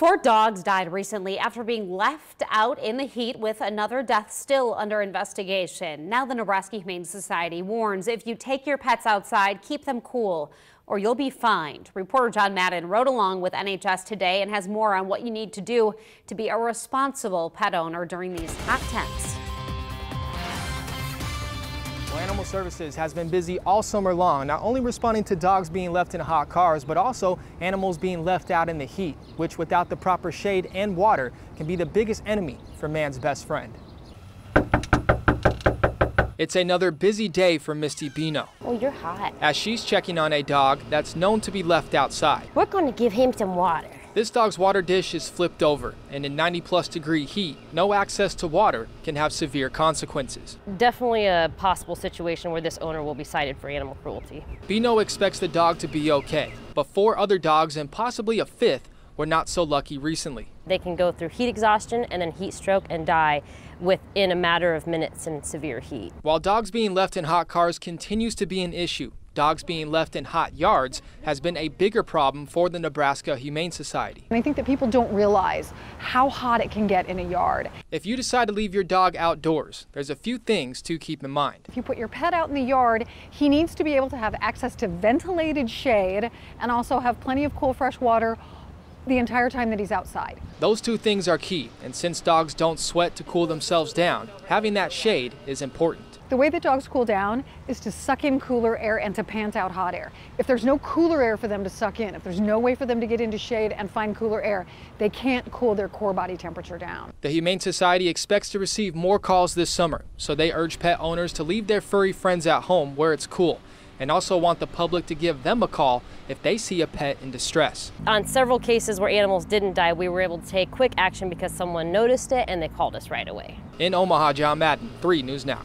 Four dogs died recently after being left out in the heat with another death still under investigation. Now the Nebraska Humane Society warns if you take your pets outside, keep them cool or you'll be fined. Reporter John Madden rode along with NHS today and has more on what you need to do to be a responsible pet owner during these hot temps. Animal Services has been busy all summer long, not only responding to dogs being left in hot cars, but also animals being left out in the heat, which without the proper shade and water can be the biggest enemy for man's best friend. It's another busy day for Misty Bino. Oh, you're hot. As she's checking on a dog that's known to be left outside. We're going to give him some water. This dog's water dish is flipped over, and in 90 plus degree heat, no access to water can have severe consequences. Definitely a possible situation where this owner will be cited for animal cruelty. Bino expects the dog to be okay, but four other dogs and possibly a fifth were not so lucky recently. They can go through heat exhaustion and then heat stroke and die within a matter of minutes in severe heat. While dogs being left in hot cars continues to be an issue, dogs being left in hot yards has been a bigger problem for the Nebraska Humane Society. And I think that people don't realize how hot it can get in a yard. If you decide to leave your dog outdoors, there's a few things to keep in mind. If you put your pet out in the yard, he needs to be able to have access to ventilated shade and also have plenty of cool fresh water the entire time that he's outside. Those two things are key, and since dogs don't sweat to cool themselves down, having that shade is important. The way that dogs cool down is to suck in cooler air and to pant out hot air. If there's no cooler air for them to suck in, if there's no way for them to get into shade and find cooler air, they can't cool their core body temperature down. The Humane Society expects to receive more calls this summer, so they urge pet owners to leave their furry friends at home where it's cool and also want the public to give them a call if they see a pet in distress. On several cases where animals didn't die, we were able to take quick action because someone noticed it and they called us right away. In Omaha, John Madden, 3 News Now.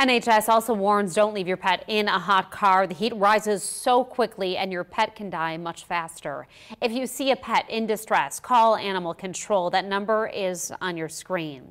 NHS also warns don't leave your pet in a hot car. The heat rises so quickly and your pet can die much faster. If you see a pet in distress, call animal control. That number is on your screen.